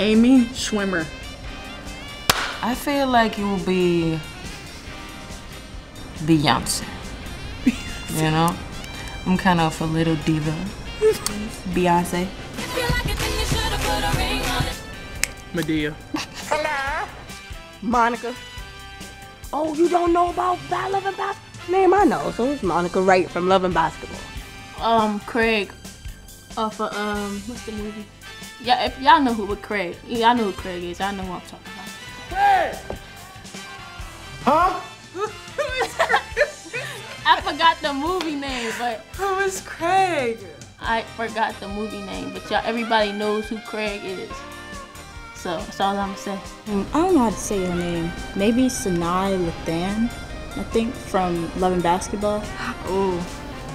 Amy Schumer. I feel like it will be Beyonce. you know? I'm kind of a little diva. Beyonce. Madea. Hello. Monica. Oh, you don't know about Bad Love and Basketball? Name I know, so it's Monica Wright from Love and Basketball. Um, Craig. Off of um, what's the movie? Yeah, if y'all know who what Craig, y'all know who Craig is. I know what I'm talking about. Huh? I forgot the movie name, but Who is Craig? I forgot the movie name. But y'all, everybody knows who Craig is. So that's all I'm gonna say. Um, I don't know how to say her name. Maybe Sanai Lathan, I think, from Love and Basketball. Oh,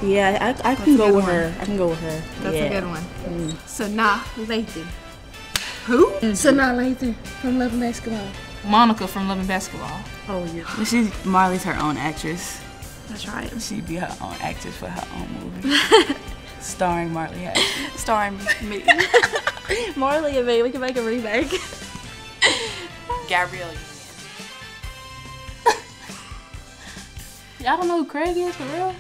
Yeah, I, I can go with one. her. I can go with her. that's yeah. a good one. Mm. Sanaa Lathan. Who? Mm-hmm. Sanaa Lathan from Love and Basketball. Monica from Love and Basketball. Oh yeah, She's Marley's her own actress. that's right. She'd be her own actress for her own movie. Starring Marley Harris. Starring me. Marley and me. We can make a remake. Gabrielle Y'all don't know who Craig is for real?